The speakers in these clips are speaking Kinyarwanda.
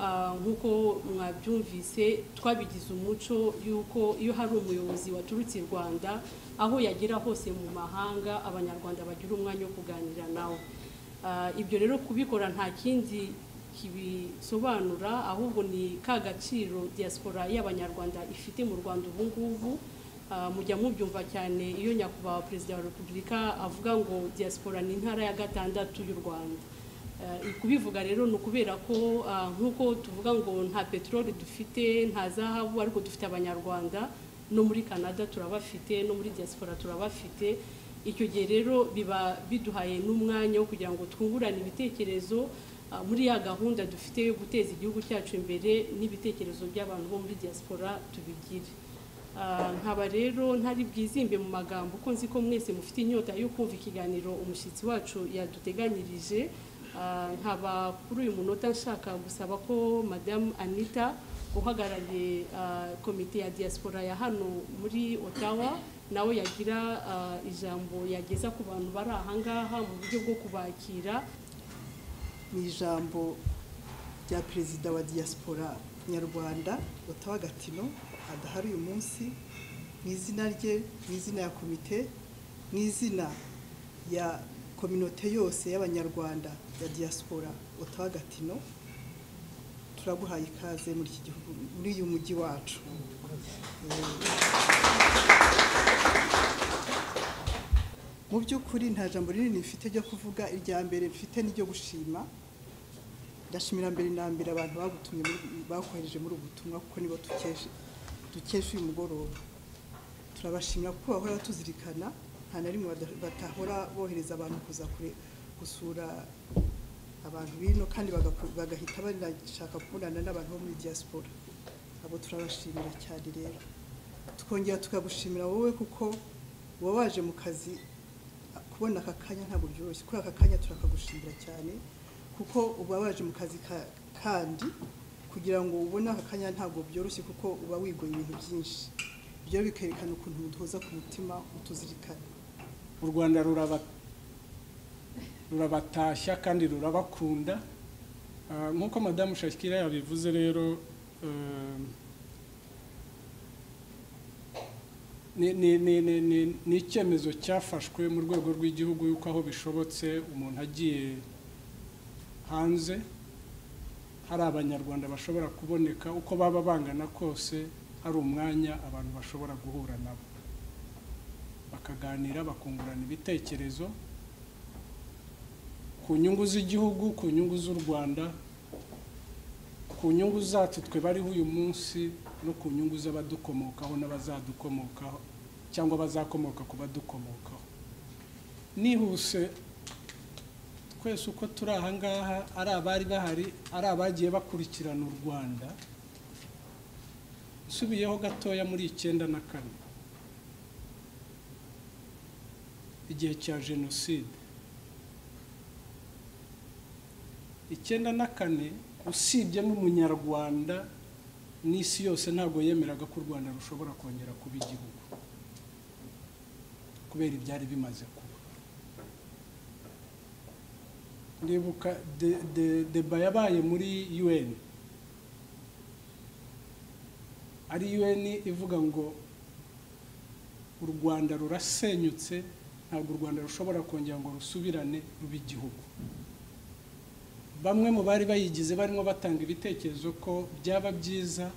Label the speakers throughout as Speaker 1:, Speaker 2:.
Speaker 1: ah, nk'uko mwabyumvise twabigize umuco y'uko iyo hari umuyobozi waturutse i rwanda aho yagera hose mu mahanga abanyarwanda bagira umwanya wo kuganira nawe. Ah, ibyo rero kubikora nta kindi kibisobanura ahubwo ni ka gaciro diaspora y'abanyarwanda ifite mu rwanda ubu ngubu. Ah, mujya mubyumva cyane iyo nyakubahwa perezida wa repubulika avuga ngo diaspora ni intara ya gatandatu y'u rwanda. Kubivuga rero ni ukubera ko ah, nk'uko tuvuga ngo nta peteroli dufite nta zahabu ariko dufite abanyarwanda no muri canada turabafite no muri diaspora turabafite. Icyo gihe rero biba biduhaye n'umwanya wo kugira ngo twungurane ibitekerezo ah, muri ya gahunda dufite yo guteza igihugu cyacu imbere n'ibitekerezo by'abantu bo muri diaspora tubigire. Nkaba rero ntari bwizimbe mu magambo ko nzi ko mwese mufite inyota yo kumva ikiganiro umushyitsi wacu yaduteganyirije. Nkaba kuri uyu munota nshaka gusaba ko madamu anita uhagarariye ah, komite ya diaspora ya hano muri ottawa nawe yagira ah, ijambo yageza ku bantu bari aha ngaha mu buryo bwo kubakira.
Speaker 2: Ni ijambo rya perezida wa diaspora nyarwanda otawa gatino adahari uyu munsi. Mu izina rye mu izina ya komite mu izina ya kominote yose y'abanyarwanda ya diaspora otawa gatino turaguhaye ikaze muri iki gihugu muri uyu mujyi wacu. Mu by'ukuri nta jambo rinini mfite ryo kuvuga irya mbere mfite n'iryo gushima. Ndashimira mbere na mbere abantu bagutumye bakohereje muri ubu butumwa kuko nibo dukesha uyu mugoroba. Turabashimira kuko bahora batuzirikana nta na rimwe batahora bohereza abantu kuza gusura abantu bino kandi bagahita banashaka kubonana n'abantu bo muri diaspora. Abo turabashimira cyane rero. Tukongera tukagushimira wowe kuko uba waje mu kazi kubona aka kanya ntabwo byoroshye. Kuri aka kanya turakagushimira cyane kuko uba waje mu kazi ka- kandi kugira ngo ubone aka kanya ntabwo byoroshye kuko uba wigoye ibintu byinshi. Ibyo bikerekana ukuntu uduhoza ku mutima utuzirikana.
Speaker 3: U rwanda ruraba- rurabatashya kandi rurabakunda. Ah, nk'uko madamu shakira yabivuze rero ni- ni icyemezo cyafashwe mu rwego rw'igihugu yuko aho bishobotse umuntu agiye hanze hari abanyarwanda bashobora kuboneka. Uko baba bangana kose hari umwanya abantu bashobora guhura nabo. Bakaganira bakungurana ibitekerezo ku nyungu z'igihugu ku nyungu z'u rwanda ku nyungu zacu twe bariho uyu munsi no ku nyungu z'abadukomokaho n'abazadukomokaho cyangwa bazakomoka ku badukomokaho. Nihuse twese uko turi aha ngaha ari abari bahari ari abagiye bakurikirana u rwanda nsubiyeho gatoya muri icyenda na kane. Igihe cya jenoside. Icyenda na kane usibye n'umunyarwanda n'isi yose ntabwo yemeraga ko u rwanda rushobora kongera kuba igihugu kubera ibyari bimaze kuba. Ndibuka de- de- deba yabaye muri un ari un ivuga ngo u rwanda rurasenyutse ntabwo u rwanda rushobora kongera ngo rusubirane rube igihugu. Bamwe mu bari bayigize barimo batanga ibitekerezo ko byaba byiza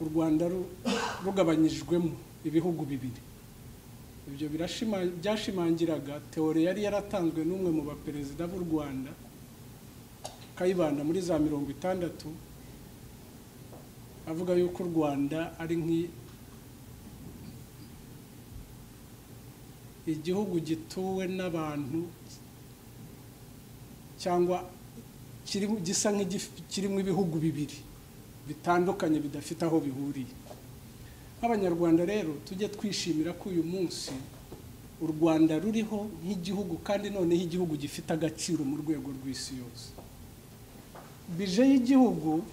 Speaker 3: u rwanda ru- rugabanyijwemo ibihugu bibiri. Ibyo byashimangiraga teori yari yaratanzwe n'umwe mu baperezida b'u rwanda kayibanda muri za mirongo itandatu avuga yuko u rwanda ari nk'i- igihugu gituwe n'abantu cyangwa gisa nk'ikirimo ibihugu bibiri bitandukanye bidafite aho bihuriye. Nk'abanyarwanda rero tujye twishimira ko uyu munsi u rwanda ruriho nk'igihugu kandi noneho igihugu gifite agaciro mu rwego rw'isi yose. Bije y'igihugu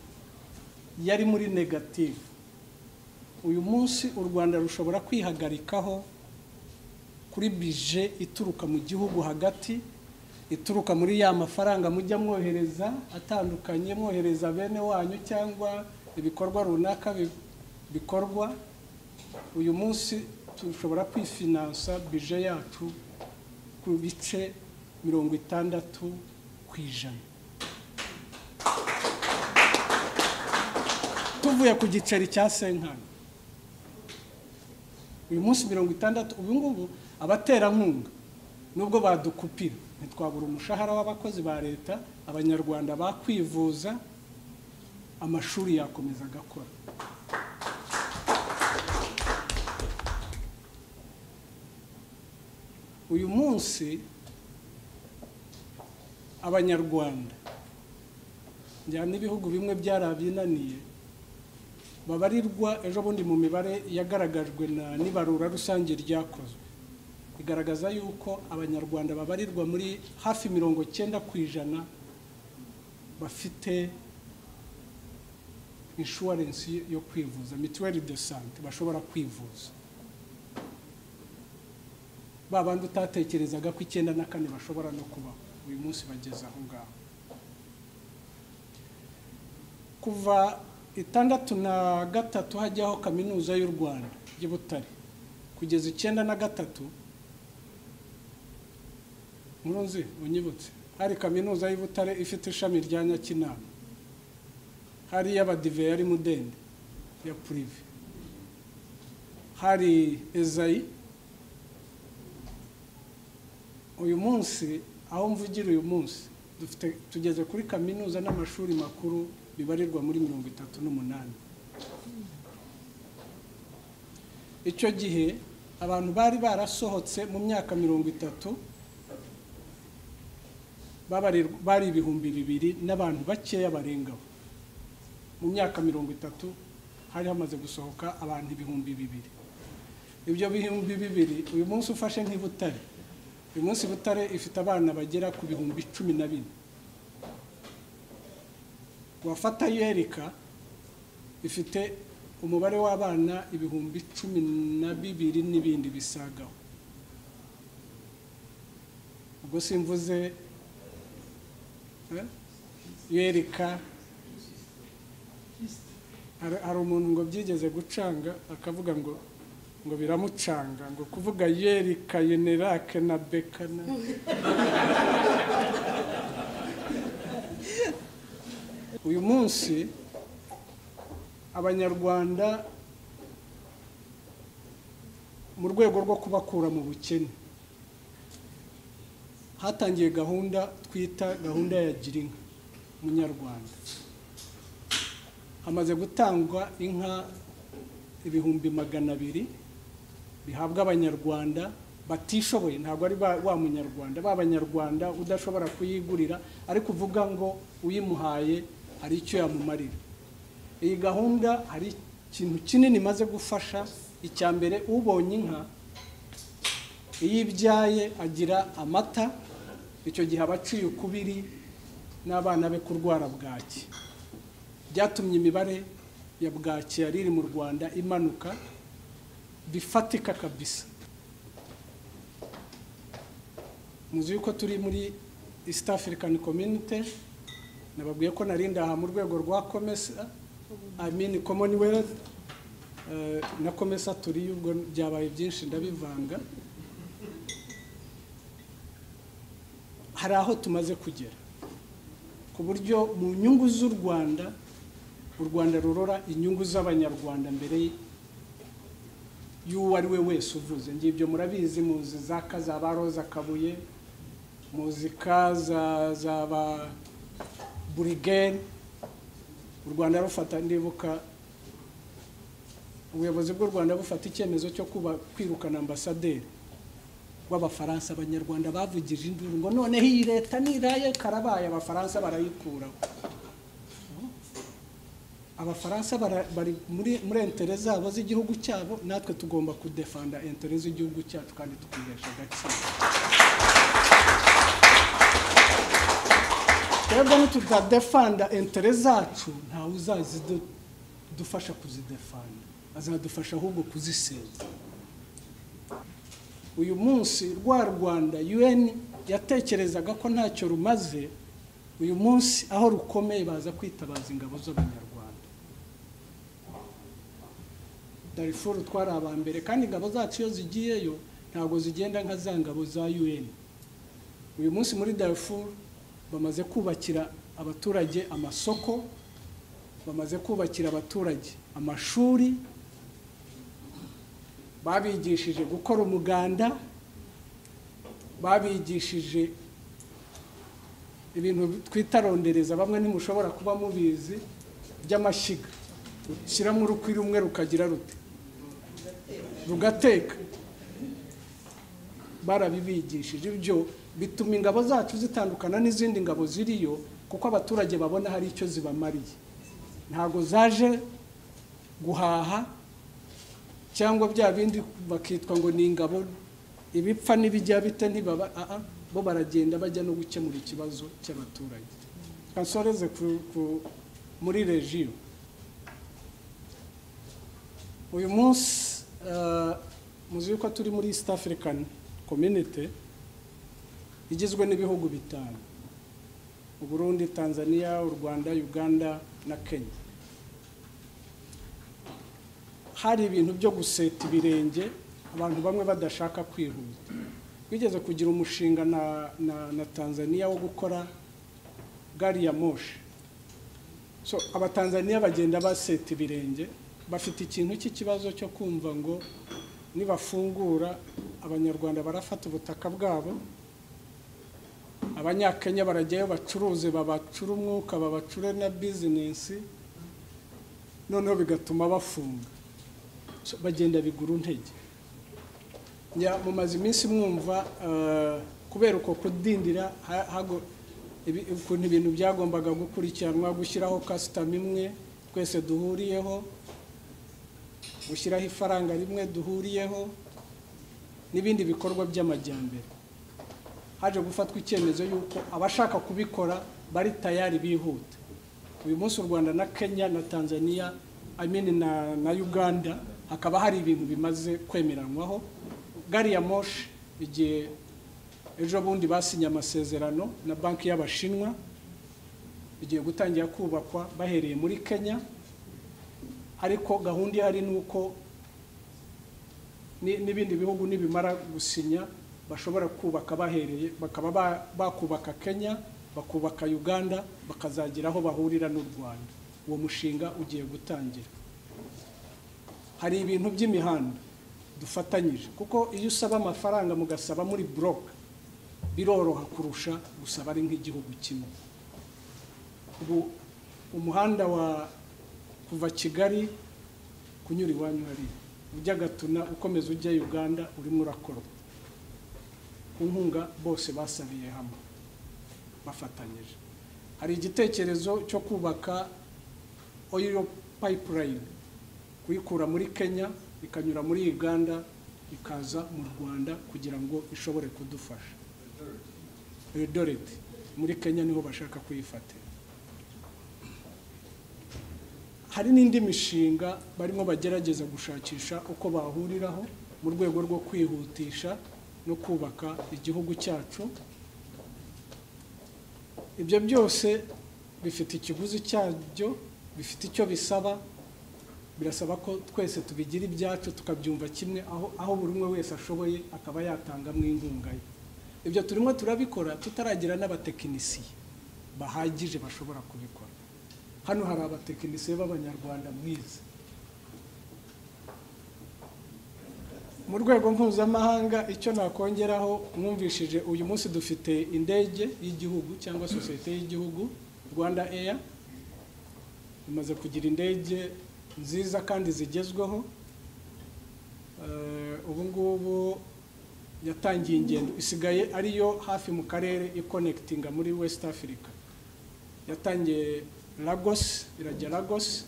Speaker 3: yari muri negative. Uyu munsi u rwanda rushobora kwihagarikaho kuri bije ituruka mu gihugu hagati ituruka muri ya mafaranga mujya mwohereza atandukanye mwohereza bene wanyu cyangwa ibikorwa runaka bi- bikorwa. Uyu munsi dushobora kwifinansa bije yacu ku bice mirongo itandatu ku ijana. Tuvuye ku giceri cya senkani uyu munsi mirongo itandatu ubu ngubu abaterankunga. Nubwo badukupira ntitwabura umushahara w'abakozi ba leta abanyarwanda bakwivuza amashuri yakomeza agakora. Uyu munsi abanyarwanda njyana n'ibihugu bimwe byarabyinaniye babarirwa ejo bundi mu mibare yagaragajwe na n'ibarura rusange ryakozwe. Igaragaza yuko abanyarwanda babarirwa muri hafi mirongo cyenda ku ijana bafite inshuwarensi yo kwivuza mituweli de sante bashobora kwivuza. Ba bandi utatekerezaga ko icyenda na kane bashobora no kubaho uyu munsi bageze aho ngaho. Kuva itandatu na gatatu hajyaho kaminuza y'u rwanda ry'i butare. Kugeza icyenda na gatatu nzi unyibutse. Hari kaminuza y'i butare ifite ishami rya nyakinama. Hari iy'abadive yari mudende ya purive hari ezayi. Uyu munsi aho mvugira uyu munsi dufite tugeze kuri kaminuza n'amashuri makuru bibarirwa muri mirongo itatu n'umunani. Icyo gihe abantu bari barasohotse mu myaka mirongo itatu bari ibihumbi bibiri n'abantu bakeya barengaho. Mu myaka mirongo itatu hari hamaze gusohoka abantu ibihumbi bibiri. Ibyo bihumbi bibiri uyu munsi ufashe nk'i Butare uyu munsi Butare ifite abana bagera ku bihumbi cumi na bine. Wafata yerika ifite umubare w'abana ibihumbi cumi na bibiri n'ibindi bisagaho. Ubwo simvuze eh, yerika hari umuntu ngo byigeze gucanga akavuga ngo ngo biramucanga ngo kuvuga yerika yenerake na beka na uyu munsi abanyarwanda mu rwego rwo kubakura mu bukene. Hatangiye gahunda twita gahunda ya girinka munyarwanda. Hamaze gutangwa inka ibihumbi magana abiri bihabwa abanyarwanda batishoboye ntabwo ari wa munyarwanda ba banyarwanda udashobora kuyigurira ariko uvuga ngo uyimuhaye hari icyo yamumarira. Iyi gahunda hari ikintu kinini imaze gufasha icya mbere ubonye inka iyo ibyaye agira amata icyo gihe aba aciye ukubiri n'abana be kurwara bwaki. Byatumye imibare ya bwaki yari iri mu rwanda imanuka bifatika kabisa. Muzi yuko turi muri east african community nababwiye ko nari ndaha mu rwego rwa komesa i mean commonwealth Eh, na komesa turi ubwo byabaye byinshi ndabivanga. Hari aho tumaze kugera. Ku buryo mu nyungu z'u rwanda u rwanda rurora inyungu z'abanyarwanda mbere y'uwo ari we wese uvuze. Ngibyo murabizi muzi za ka za ba roza kabuye muzi ka za ba burigeri u rwanda rufata ndibuka ubuyobozi bw'u rwanda bufata icyemezo cyo kuba kwirukana ambasaderi. W'abafaransa abanyarwanda bavugije induru ngo noneho iyi leta niraye karabaye abafaransa barayikuraho abafaransa bari muri entere zabo z'igihugu cyabo natwe tugomba kudefanda entere z'igihugu cyacu kandi tukihesha agaciro. Twebwe nitutadefanda entere zacu ntawe uzazidufasha kuzidefanda. Azadufasha ahubwo kuzisenya uyu munsi rwa rwanda un yatekerezaga ko ntacyo rumaze. Uyu munsi aho rukomeye baza kwitabaza ingabo z'abanyarwanda. Darifuru twari aba mbere kandi ingabo zacu iyo zigiyeyo ntabwo zigenda nka za ngabo za un uyu munsi muri darifuru bamaze kubakira abaturage amasoko bamaze kubakira abaturage amashuri babigishije gukora umuganda babigishije ibintu twita rondereza bamwe ntimushobora kuba mubizi by'amashyiga. Ushyiramo urukwi rumwe rukagira rute rugateka. Barabibigishije ibyo bituma ingabo zacu zitandukana n'izindi ngabo ziriyo kuko abaturage babona hari icyo zibamariye. Ntabwo zaje guhaha cyangwa bya bindi bakitwa ngo ni ingabo ibipfa n'ibijya bite ntibaba aha bo baragenda bajya no gukemura ikibazo cy'abaturage. Kansoreze muri regiyo. Uyu munsi muzi yuko turi muri east african community igizwe n'ibihugu bitanu. Uburundi tanzania u rwanda uganda na kenya. Hari ibintu byo guseta ibirenge abantu bamwe badashaka kwihuta. Bigeze kugira umushinga na, na, tanzania wo gukora gari ya moshi. So abatanzaniya bagenda baseta ibirenge bafite ikintu cy'ikibazo cyo kumva ngo nibafungura abanyarwanda barafata ubutaka bwabo abanyakenya barajyayo bacuruze babacure umwuka babacure na bizinesi noneho bigatuma bafunga bagenda bigura intege mumaze iminsi mwumva kubera uko kudindira ukuntu ibintu byagombaga gukurikiranwa gushyiraho kasitama imwe twese duhuriyeho gushyiraho ifaranga rimwe duhuriyeho n'ibindi bikorwa by'amajyambere. Haje gufatwa icyemezo y'uko abashaka kubikora bari tayari bihuta uyu munsi u rwanda na kenya na tanzania amini na, na uganda hakaba hari ibintu bimaze kwemeranwaho. Gari ya moshi igihe ejo bundi basinye amasezerano na banki y'abashinwa igiye gutangira kubakwa bahereye muri kenya. Ariko gahunda ihari ni uko n'ibindi bihugu nibimara gusinya bashobora kubaka bahereye bakaba bakubaka kenya bakubaka uganda bakazagera aho bahurira n'u rwanda. Uwo mushinga ugiye gutangira. Hari ibintu by'imihanda dufatanyije. Kuko iyo usaba amafaranga mugasaba muri buroke biroroha kurusha gusaba ari nk'igihugu kimwe. Ubu umuhanda wa kuva kigali kunyura iwanyu hariya. Ujya gatuna ukomeza ujya uganda urimo urakorwa. Ku nkunga bose basabiye hamwe bafatanyije. Hari igitekerezo cyo kubaka oil pipeline. Kuyikura muri kenya ikanyura muri uganda ikaza mu rwanda kugira ngo ishobore kudufasha. Redoreti muri kenya ni ho bashaka kuyifatira hari n'indi mishinga barimo bagerageza gushakisha uko bahuriraho mu rwego rwo kwihutisha no kubaka igihugu cyacu. Ibyo byose bifite ikiguzi cyabyo bifite icyo bisaba birasaba ko twese tubigira ibyacu tukabyumva kimwe aho buri umwe wese ashoboye akaba yatangamo inkunga ye. Ibyo turimo turabikora tutaragira n'abatekinisiye bahagije bashobora kubikora. Hano hari abatekinisiye b'abanyarwanda mwiza mu rwego mpuzamahanga icyo nakongeraho mwumvishije uyu munsi dufite indege y'igihugu cyangwa sosiyete y'igihugu rwanda eya imaze kugira indege nziza kandi zigezweho. Ubu ngubu yatangiye ingendo. Isigaye ariyo hafi mu karere ikonekitinga muri west africa. Yatangiye lagos irajya lagos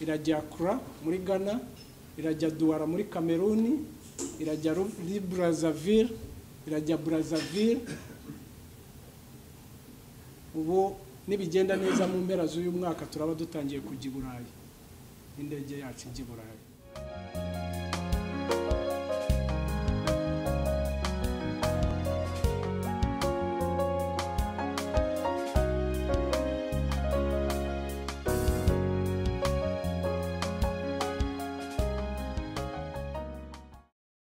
Speaker 3: irajya kura muri ghana irajya duwara muri kameruni irajya brazzaville irajya brazzaville. Ubu nibigenda neza mu mpera z'uyu mwaka turaba dutangiye kujya i burayi. Indege yacu ijya i burayi